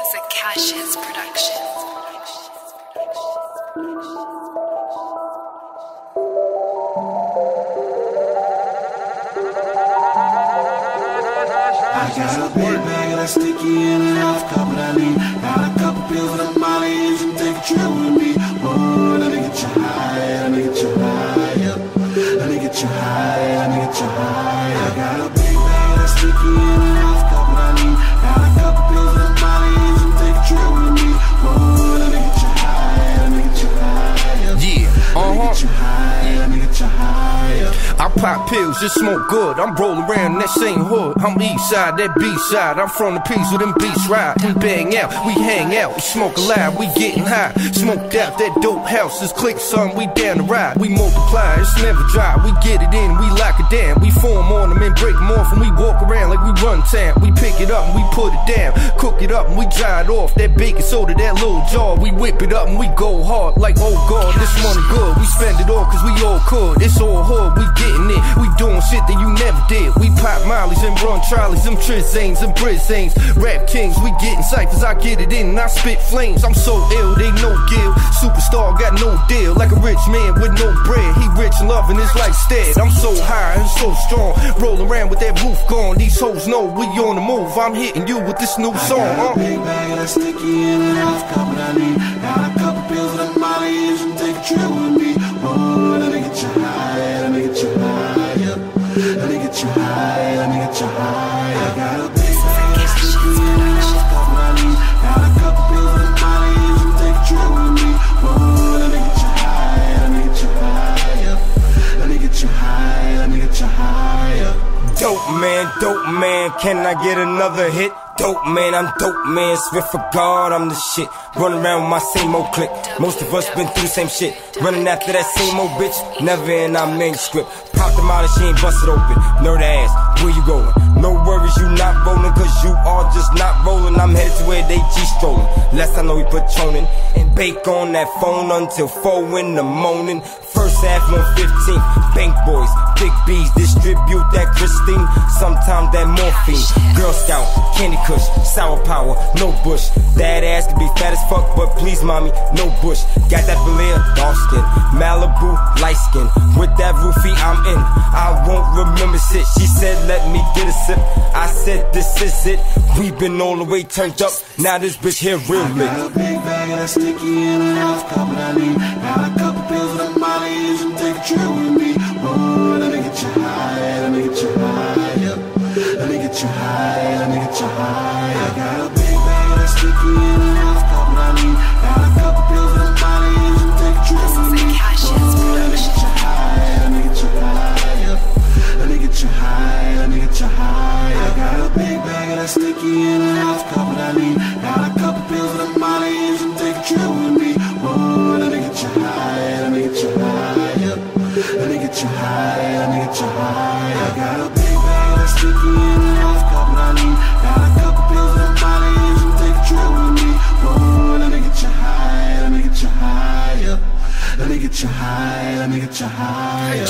is a Cassius production. I got a big bag of that sticky and half cup of I need. Got a couple pills of the Molly and some take a trip with me. Pop pills, just smoke good. I'm rolling around that same hood. I'm east side, that B side. I'm from the piece with them beats ride. We bang out, we hang out, we smoke a lot, we getting high. Smoked out that dope house, this click son, we down the ride. We multiply, it's never dry. We get it in, we lock it down. We form on them and break them off, and we walk around like we run town. We pick it up and we put it down, cook it up and we dry it off. That baking soda, that little jar, we whip it up and we go hard like oh god, this money good. We spend it all cause we all could. It's all hood, we getting it. We doing shit that you never did. We pop mollies and run trolleys, them trizanes and brizanes. Rap kings, we getting ciphers. I get it in I spit flames. I'm so ill, they no gill. Superstar got no deal. Like a rich man with no bread. He rich and loving his lifestyle. I'm so high and so strong. Rolling around with that roof gone. These hoes know we on the move. I'm hitting you with this new song. Got a big bag of sticky man, can I get another hit? Dope man, I'm dope man, swear for God, I'm the shit. Run around with my same old clique. Most of us been through the same shit. Running after that same old bitch, never in our manuscript. Pop them out and she ain't busted open. Nerd ass, where you going? No worries, you not rolling, cause you are just not rolling. I'm where they G strolling. Last I know we patroning and bake on that phone until 4 in the morning. First half on 15th, bank boys, big B's, distribute that Christine, sometimes that morphine. Girl Scout, Candy Kush, Sour Power, no bush. That ass can be fat as fuck, but please, mommy, no bush. Got that Belair, dark skin, Malibu, light skin. With that roofie, I'm in. I won't remember shit. She said, let me get a sip. I said, this is it. We've been all the way turned up. Now this bitch here real I lit. got a big bag of that sticky in and half cup of I need. Got a couple pills of the Molly and some take a trip with me. Oh, let me get you high, let me get you high, up. Let me get you high, let me get you high. I got a big bag of that sticky in and half cup of I need. Got a couple pills of the Molly and some take a trip with me. Oh, let me get you high, let me get you high, up. Let me get you high, let me get you high. I got a big bag of that sticky in and half high, let me get you high. I got a big bag of that sticky and I need. Got a couple pills and with me. Oh, let me get you high, let me get you high. Let me get you high, let me get you high,